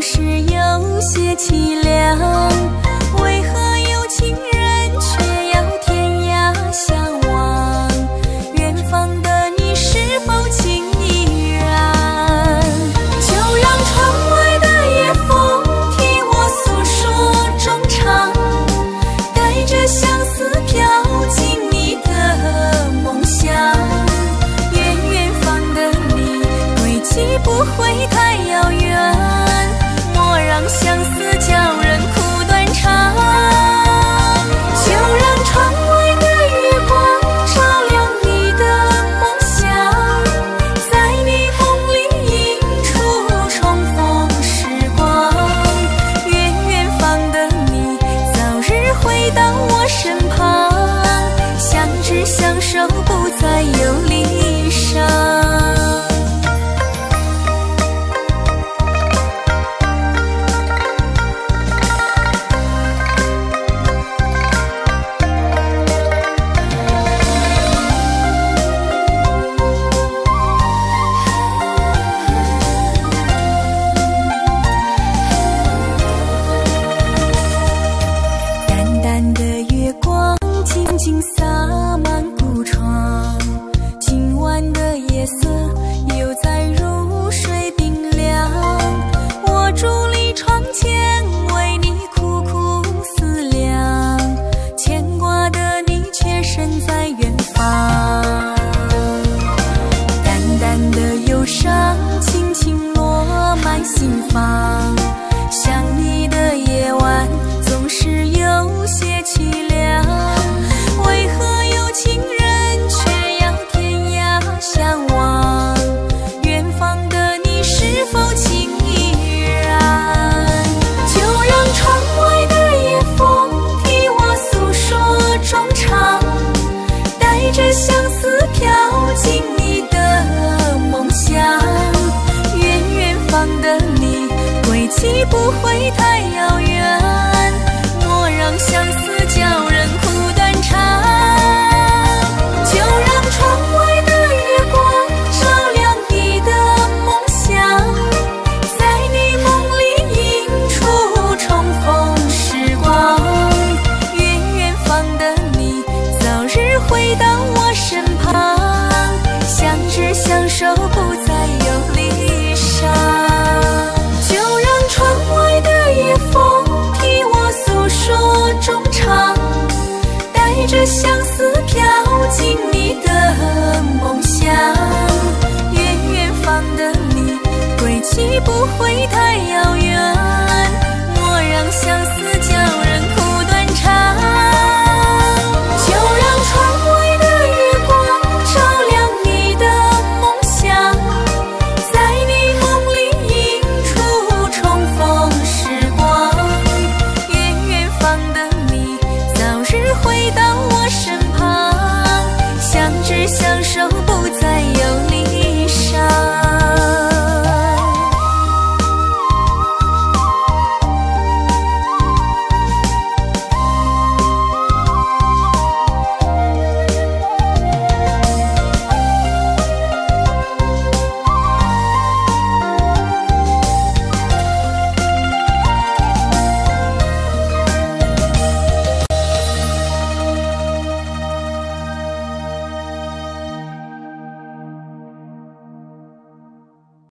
总是有些凄凉，为何有情人却要天涯相望？远方的你是否情依然？就让窗外的夜风替我诉说衷肠，带着相思飘进你的梦乡。愿远方的你，归期不会太遥远。相思飘进你的梦乡愿远方的你归期不会太遥远莫让相思叫人苦断肠就让窗外的月光照亮你的梦乡在你梦里映出重逢时光愿远方的你早日回到